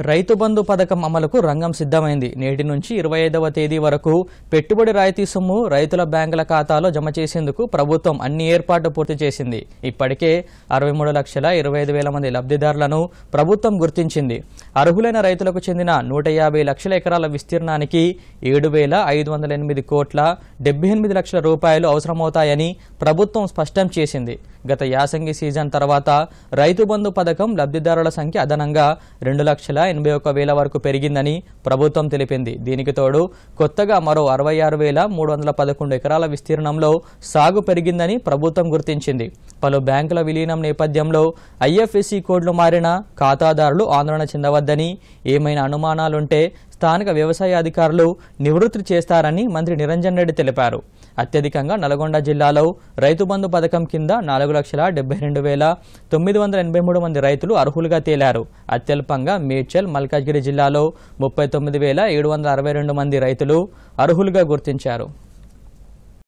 రైతు బంధు పథకం అమలుకు రంగం సిద్ధమైంది. నేటి నుంచి ఇరవై ఐదవ తేదీ వరకు పెట్టుబడి రాయితీ సొమ్ము రైతుల బ్యాంకుల ఖాతాలో జమ చేసేందుకు ప్రభుత్వం అన్ని ఏర్పాట్లు పూర్తి చేసింది. ఇప్పటికే అరవై మూడు లక్షల ఇరవై ఐదు వేల మంది లబ్ధిదారులను ప్రభుత్వం గుర్తించింది. అర్హులైన రైతులకు చెందిన నూట యాభై లక్షల ఎకరాల విస్తీర్ణానికి ఏడు వేల ఐదు వందల ఎనిమిది కోట్ల డెబ్బై ఎనిమిది లక్షల రూపాయలు అవసరమవుతాయని ప్రభుత్వం స్పష్టం చేసింది. గత యాసంగి సీజన్ తర్వాత రైతు బంధు పథకం లబ్ధిదారుల సంఖ్య అదనంగా రెండు లక్షల ఎనభై ఒక్క వేల వరకు పెరిగిందని ప్రభుత్వం తెలిపింది. దీనికి తోడు కొత్తగా మరో అరవై ఆరు వేల మూడు వందల పదకొండు ఎకరాల విస్తీర్ణంలో సాగు పెరిగిందని ప్రభుత్వం గుర్తించింది. పలు బ్యాంకుల విలీనం నేపథ్యంలో ఐఎఫ్ఎస్సి కోడ్లు మారిన ఖాతాదారులు ఆందోళన చెందవద్దని ఏమైనా అనుమానాలుంటే స్థానిక వ్యవసాయ అధికారులు నివృత్తి చేస్తారని మంత్రి నిరంజన్ రెడ్డి తెలిపారు. అత్యధికంగా నల్గొండ జిల్లాలో రైతు బంధు పథకం కింద నాలుగు లక్షల డెబ్బై రెండు వేల తొమ్మిది వందల ఎనభై మూడు మంది రైతులు అర్హులుగా తేలారు. అత్యల్పంగా మేడ్చల్ మల్కాజ్గిరి జిల్లాలో ముప్పై తొమ్మిది వేల ఏడు వందల అరవై రెండు మంది రైతులు అర్హులుగా గుర్తించారు.